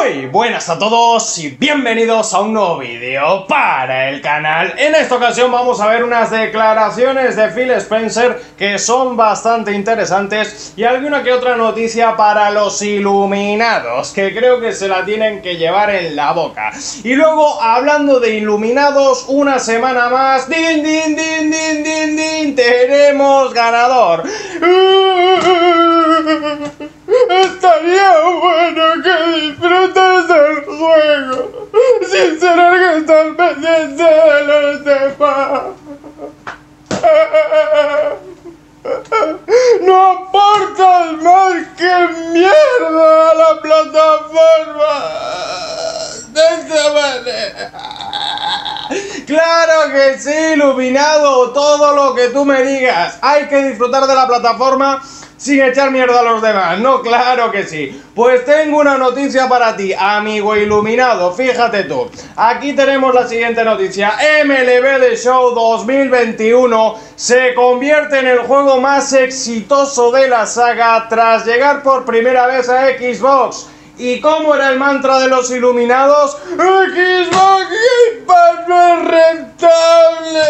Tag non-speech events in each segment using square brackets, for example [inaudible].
Muy buenas a todos y bienvenidos a un nuevo vídeo para el canal. En esta ocasión vamos a ver unas declaraciones de Phil Spencer que son bastante interesantes y alguna que otra noticia para los iluminados que creo que se la tienen que llevar en la boca. Y luego hablando de iluminados, una semana más, din din din din din din, tenemos ganador. [laughs] Estaría bueno que disfrutes del juego sin ser que estás pendiente de los demás. No aportas más que mierda a la plataforma. De esta. Claro que sí, iluminado, todo lo que tú me digas. Hay que disfrutar de la plataforma sin echar mierda a los demás. No, claro que sí. Pues tengo una noticia para ti, amigo iluminado. Fíjate tú. Aquí tenemos la siguiente noticia. MLB The Show 2021 se convierte en el juego más exitoso de la saga tras llegar por primera vez a Xbox. ¿Y cómo era el mantra de los iluminados? Xbox Game Pass es rentable.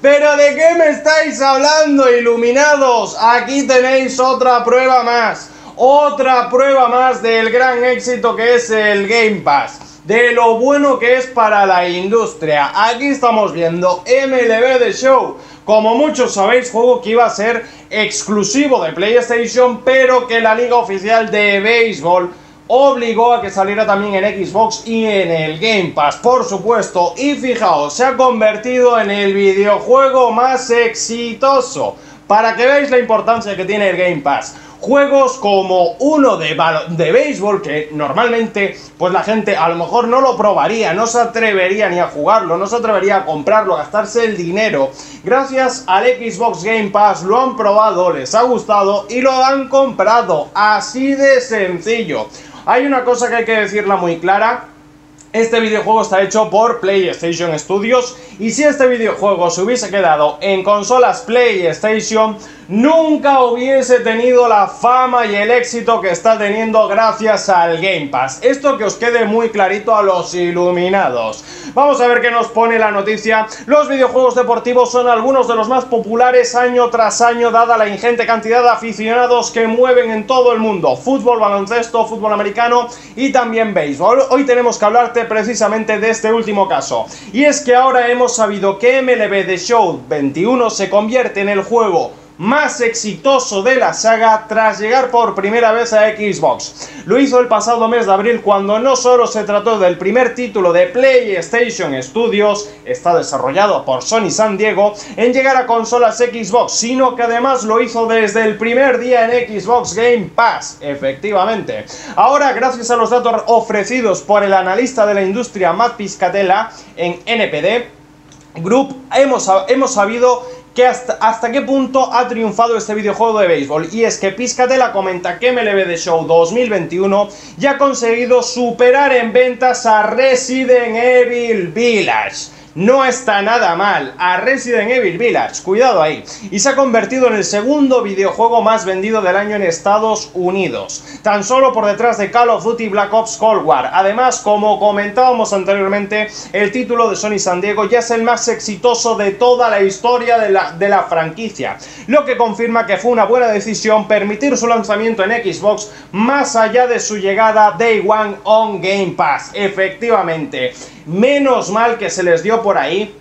¿Pero de qué me estáis hablando, iluminados? Aquí tenéis otra prueba más. Otra prueba más del gran éxito que es el Game Pass de lo bueno que es para la industria. Aquí estamos viendo MLB The Show. Como muchos sabéis, juego que iba a ser exclusivo de PlayStation, pero que la liga oficial de béisbol obligó a que saliera también en Xbox y en el Game Pass, por supuesto. Y fijaos, se ha convertido en el videojuego más exitoso. Para que veáis la importancia que tiene el Game Pass juegos como uno de, de béisbol que normalmente pues la gente a lo mejor no lo probaría, no se atrevería ni a jugarlo, no se atrevería a comprarlo, a gastarse el dinero. Gracias al Xbox Game Pass lo han probado, les ha gustado y lo han comprado. Así de sencillo. Hay una cosa que hay que decirla muy clara. Este videojuego está hecho por PlayStation Studios y si este videojuego se hubiese quedado en consolas PlayStation, nunca hubiese tenido la fama y el éxito que está teniendo gracias al Game Pass. Esto que os quede muy clarito a los iluminados. Vamos a ver qué nos pone la noticia. Los videojuegos deportivos son algunos de los más populares año tras año dada la ingente cantidad de aficionados que mueven en todo el mundo. Fútbol, baloncesto, fútbol americano y también béisbol. Hoy tenemos que hablarte precisamente de este último caso. Y es que ahora hemos sabido que MLB The Show 21 se convierte en el juego más exitoso de la saga tras llegar por primera vez a Xbox. Lo hizo el pasado mes de abril cuando no solo se trató del primer título de PlayStation Studios, está desarrollado por Sony San Diego, en llegar a consolas Xbox, sino que además lo hizo desde el primer día en Xbox Game Pass, efectivamente. Ahora, gracias a los datos ofrecidos por el analista de la industria Matt Piscatella en NPD, Group, hemos, hemos sabido que hasta, qué punto ha triunfado este videojuego de béisbol. Y es que Piscatela comenta que MLB The Show 2021 ya ha conseguido superar en ventas a Resident Evil Village no está nada mal a Resident Evil Village, cuidado ahí, y se ha convertido en el segundo videojuego más vendido del año en Estados Unidos, tan solo por detrás de Call of Duty Black Ops Cold War. Además, como comentábamos anteriormente, el título de Sony San Diego ya es el más exitoso de toda la historia de la, de la franquicia, lo que confirma que fue una buena decisión permitir su lanzamiento en Xbox más allá de su llegada Day One on Game Pass, efectivamente. Menos mal que se les dio por ahí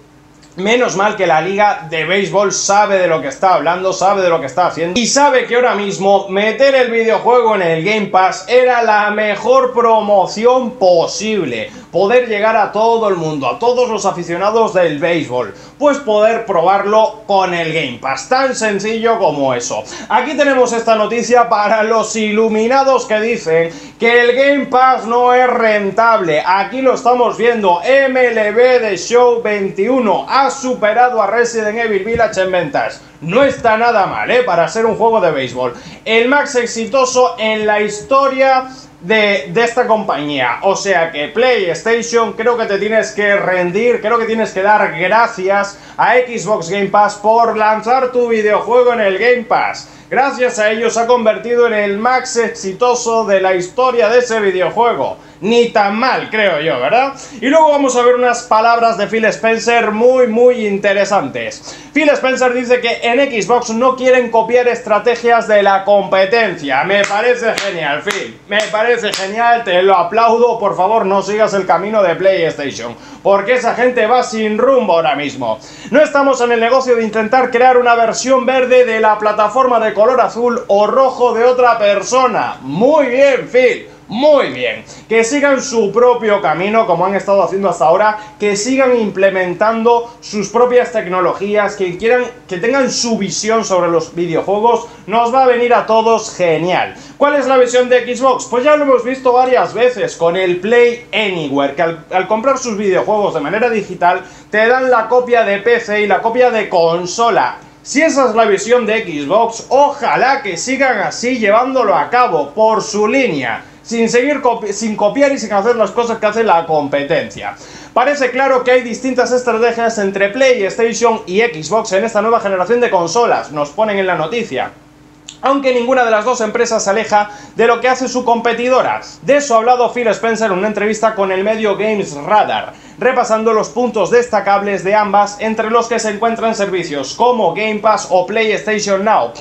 Menos mal que la liga de béisbol sabe de lo que está hablando, sabe de lo que está haciendo y sabe que ahora mismo meter el videojuego en el Game Pass era la mejor promoción posible. Poder llegar a todo el mundo, a todos los aficionados del béisbol, pues poder probarlo con el Game Pass. Tan sencillo como eso. Aquí tenemos esta noticia para los iluminados que dicen que el Game Pass no es rentable. Aquí lo estamos viendo. MLB de Show 21 ha superado a Resident Evil Village en ventas. No está nada mal, ¿eh? Para ser un juego de béisbol. El más exitoso en la historia de, esta compañía. O sea que PlayStation creo que te tienes que rendir, creo que tienes que dar gracias a Xbox Game Pass por lanzar tu videojuego en el Game Pass. Gracias a ellos se ha convertido en el más exitoso de la historia de ese videojuego ni tan mal, creo yo, ¿verdad? Y luego vamos a ver unas palabras de Phil Spencer muy, muy interesantes. Phil Spencer dice que en Xbox no quieren copiar estrategias de la competencia. Me parece genial, Phil. Me parece genial, te lo aplaudo. Por favor, no sigas el camino de PlayStation. Porque esa gente va sin rumbo ahora mismo. No estamos en el negocio de intentar crear una versión verde de la plataforma de color azul o rojo de otra persona. Muy bien, Phil. Muy bien, que sigan su propio camino como han estado haciendo hasta ahora, que sigan implementando sus propias tecnologías, que quieran que tengan su visión sobre los videojuegos, nos va a venir a todos genial. ¿Cuál es la visión de Xbox? Pues ya lo hemos visto varias veces con el Play Anywhere, que al, al comprar sus videojuegos de manera digital te dan la copia de PC y la copia de consola. Si esa es la visión de Xbox, ojalá que sigan así llevándolo a cabo por su línea sin seguir sin copiar y sin hacer las cosas que hace la competencia. Parece claro que hay distintas estrategias entre PlayStation y Xbox en esta nueva generación de consolas, nos ponen en la noticia aunque ninguna de las dos empresas se aleja de lo que hace su competidora. De eso ha hablado Phil Spencer en una entrevista con el medio Games Radar, repasando los puntos destacables de ambas, entre los que se encuentran servicios como Game Pass o PlayStation Now.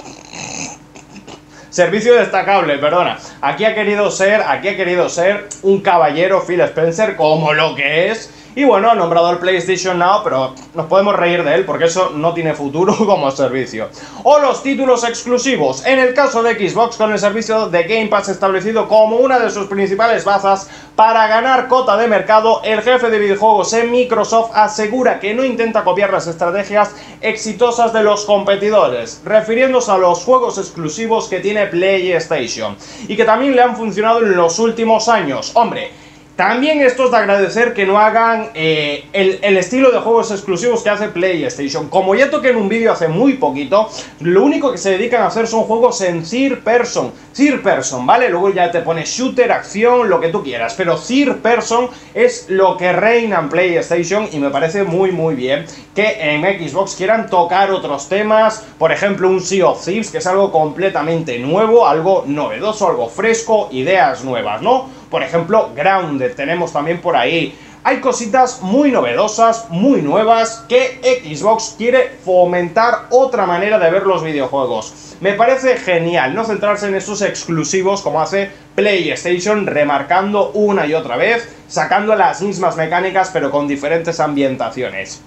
Servicio destacable, perdona. Aquí ha querido ser, aquí ha querido ser un caballero Phil Spencer como lo que es y bueno, ha nombrado el PlayStation Now, pero nos podemos reír de él porque eso no tiene futuro [laughs] como servicio. O los títulos exclusivos. En el caso de Xbox, con el servicio de Game Pass establecido como una de sus principales bazas para ganar cota de mercado, el jefe de videojuegos en Microsoft asegura que no intenta copiar las estrategias exitosas de los competidores, refiriéndose a los juegos exclusivos que tiene PlayStation y que también le han funcionado en los últimos años. Hombre, también esto es de agradecer que no hagan eh, el, estilo de juegos exclusivos que hace PlayStation. Como ya toqué en un vídeo hace muy poquito, lo único que se dedican a hacer son juegos en third person. Third person, ¿vale? Luego ya te pone shooter, acción, lo que tú quieras. Pero third person es lo que reina en PlayStation y me parece muy muy bien que en Xbox quieran tocar otros temas. Por ejemplo, un Sea of Thieves, que es algo completamente nuevo, algo novedoso, algo fresco, ideas nuevas, ¿no? Por ejemplo, Grounded tenemos también por ahí. Hay cositas muy novedosas, muy nuevas, que Xbox quiere fomentar otra manera de ver los videojuegos. Me parece genial no centrarse en esos exclusivos como hace PlayStation, remarcando una y otra vez, sacando las mismas mecánicas pero con diferentes ambientaciones.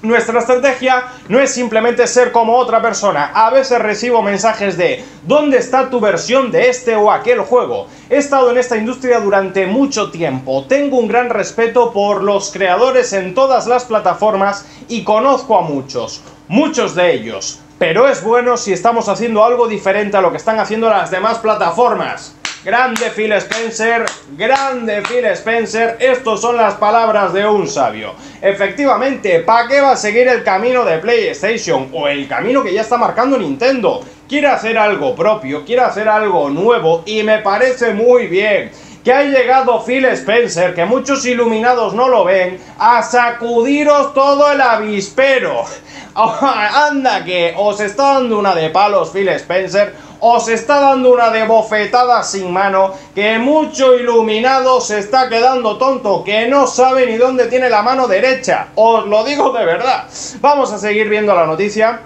Nuestra estrategia no es simplemente ser como otra persona. A veces recibo mensajes de ¿dónde está tu versión de este o aquel juego? He estado en esta industria durante mucho tiempo. Tengo un gran respeto por los creadores en todas las plataformas y conozco a muchos. Muchos de ellos. Pero es bueno si estamos haciendo algo diferente a lo que están haciendo las demás plataformas. Grande Phil Spencer, grande Phil Spencer, estos son las palabras de un sabio. Efectivamente, ¿para qué va a seguir el camino de PlayStation o el camino que ya está marcando Nintendo? Quiere hacer algo propio, quiere hacer algo nuevo y me parece muy bien que ha llegado Phil Spencer, que muchos iluminados no lo ven, a sacudiros todo el avispero. [laughs] Anda que os está dando una de palos Phil Spencer os está dando una de bofetada sin mano, que mucho iluminado se está quedando tonto, que no sabe ni dónde tiene la mano derecha. Os lo digo de verdad. Vamos a seguir viendo la noticia.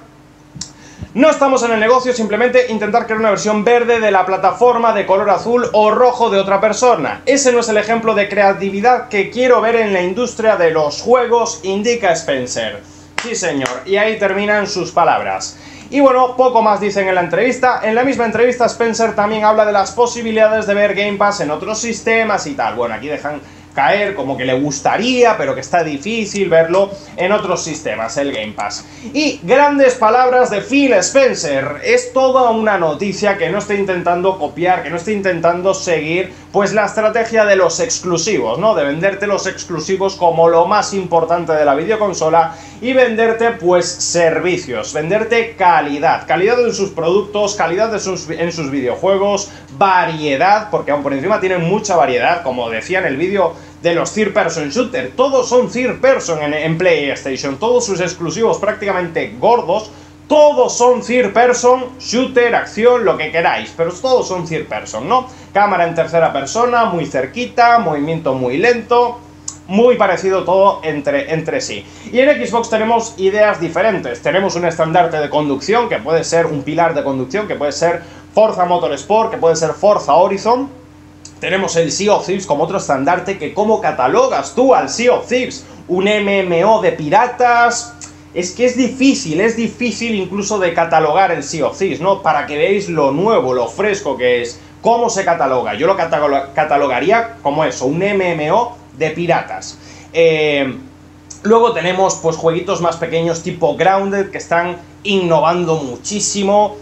No estamos en el negocio simplemente intentar crear una versión verde de la plataforma de color azul o rojo de otra persona. Ese no es el ejemplo de creatividad que quiero ver en la industria de los juegos, indica Spencer. Sí señor, y ahí terminan sus palabras. Y bueno, poco más dicen en la entrevista. En la misma entrevista Spencer también habla de las posibilidades de ver Game Pass en otros sistemas y tal. Bueno, aquí dejan caer como que le gustaría, pero que está difícil verlo en otros sistemas, el Game Pass. Y grandes palabras de Phil Spencer. Es toda una noticia que no estoy intentando copiar, que no estoy intentando seguir, pues la estrategia de los exclusivos, ¿no? De venderte los exclusivos como lo más importante de la videoconsola y venderte pues servicios, venderte calidad, calidad en sus productos, calidad en sus videojuegos, variedad, porque aún por encima tienen mucha variedad, como decía en el vídeo de los third person shooter, todos son third person en, en PlayStation, todos sus exclusivos prácticamente gordos, todos son third person, shooter, acción, lo que queráis, pero todos son third person, ¿no? Cámara en tercera persona, muy cerquita, movimiento muy lento, muy parecido todo entre, entre sí. Y en Xbox tenemos ideas diferentes. Tenemos un estandarte de conducción, que puede ser un pilar de conducción, que puede ser Forza Motorsport, que puede ser Forza Horizon. Tenemos el Sea of Thieves como otro estandarte, que cómo catalogas tú al Sea of Thieves. Un MMO de piratas, es que es difícil, es difícil incluso de catalogar el Sea of Thieves, ¿no? Para que veáis lo nuevo, lo fresco que es, cómo se cataloga. Yo lo catalogaría como eso, un MMO de piratas. Eh, luego tenemos pues jueguitos más pequeños tipo Grounded que están innovando muchísimo.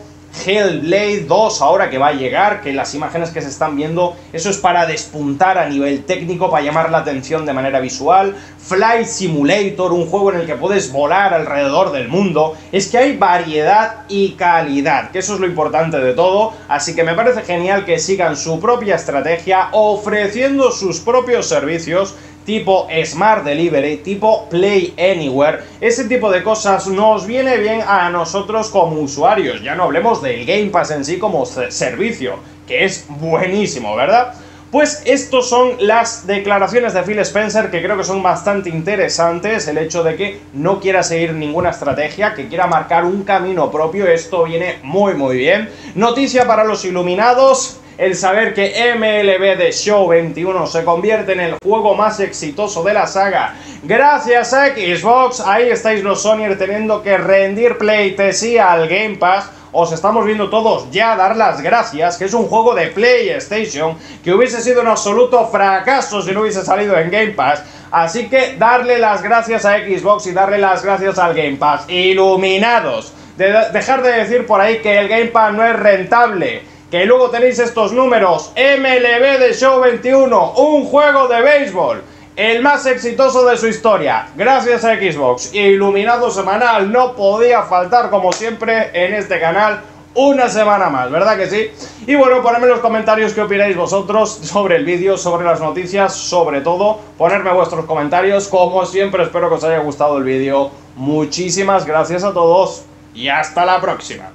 Hellblade 2 ahora que va a llegar, que las imágenes que se están viendo, eso es para despuntar a nivel técnico, para llamar la atención de manera visual. Flight Simulator, un juego en el que puedes volar alrededor del mundo. Es que hay variedad y calidad, que eso es lo importante de todo, así que me parece genial que sigan su propia estrategia ofreciendo sus propios servicios tipo Smart Delivery, tipo Play Anywhere, ese tipo de cosas nos viene bien a nosotros como usuarios, ya no hablemos del Game Pass en sí como servicio, que es buenísimo, ¿verdad? Pues estos son las declaraciones de Phil Spencer que creo que son bastante interesantes, el hecho de que no quiera seguir ninguna estrategia, que quiera marcar un camino propio, esto viene muy muy bien. Noticia para los iluminados, el saber que MLB The Show 21 se convierte en el juego más exitoso de la saga. Gracias a Xbox, ahí estáis los Sony teniendo que rendir pleitesía al Game Pass os estamos viendo todos ya dar las gracias, que es un juego de PlayStation que hubiese sido un absoluto fracaso si no hubiese salido en Game Pass. Así que darle las gracias a Xbox y darle las gracias al Game Pass. Iluminados. De dejar de decir por ahí que el Game Pass no es rentable que luego tenéis estos números. MLB de Show 21, un juego de béisbol, el más exitoso de su historia, gracias a Xbox. Iluminado semanal, no podía faltar como siempre en este canal una semana más, ¿verdad que sí? Y bueno, ponedme en los comentarios qué opináis vosotros sobre el vídeo, sobre las noticias, sobre todo, ponerme vuestros comentarios, como siempre espero que os haya gustado el vídeo. Muchísimas gracias a todos y hasta la próxima.